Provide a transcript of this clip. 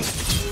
Come